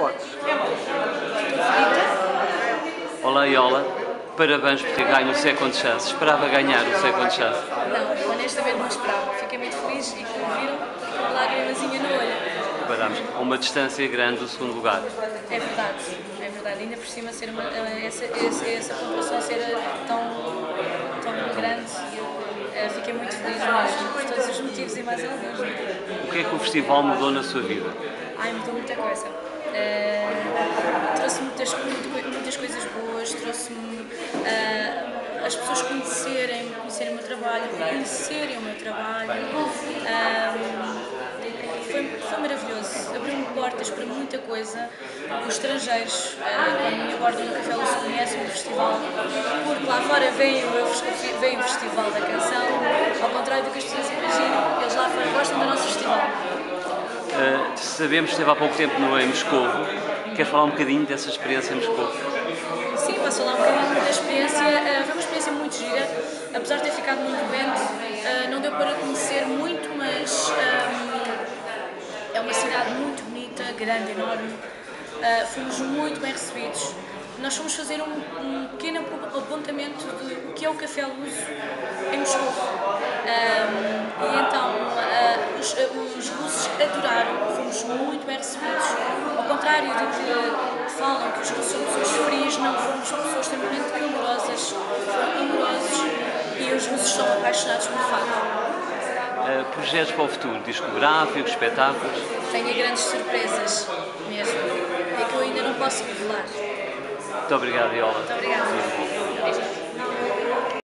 Podes. Olá Iola, parabéns por ter ganho o Second Chance. Esperava ganhar o Second Chance. Não, honestamente não esperava. Fiquei muito feliz e como viram, com uma lágrimazinha no olho. Paramos a uma distância grande do segundo lugar. É verdade, é verdade. Ainda por cima ser uma, eh, essa, essa, essa pontuação ser tão, tão grande, eu eh, fiquei muito feliz mesmo, por todos os motivos e mais alguns. O que é que o festival mudou na sua vida? Ai, mudou muita coisa. Eh, trouxe muitas, muitas coisas boas, trouxe-me eh, as pessoas conhecerem, conhecerem o meu trabalho, reconhecerem o meu trabalho. Ahm, foi, foi maravilhoso, abriu-me portas para muita coisa. Os estrangeiros, eh, quando me abordam no Café Luz, conhecem o festival, porque lá fora vem o, vem o Festival da Canção, ao contrário do que as pessoas imaginam, eles lá fora gostam. Uh, sabemos que esteve há pouco tempo no, em Moscovo. Quer falar um bocadinho dessa experiência em Moscovo? Sim, posso falar um bocadinho da experiência. Eh, foi uma experiência muito gira, apesar de ter ficado muito doente, eh, não deu para conhecer muito, mas ehm, é uma cidade muito bonita, grande, enorme. Eh, fomos muito bem recebidos. Nós fomos fazer um, um pequeno apo- apontamento de o que é o Café Luso em Moscou. Ehm, e então eh, os, eh, os russos adoraram, muito bem recebidos. Ao contrário do que falam que os russos são pessoas frias, não fomos pessoas extremamente calorosas, foram amorosos e os russos são apaixonados por fado. Uh, projetos para o futuro, discográficos, espetáculos. Tenho grandes surpresas mesmo, é que eu ainda não posso revelar. Muito obrigado, Iola. Muito obrigada.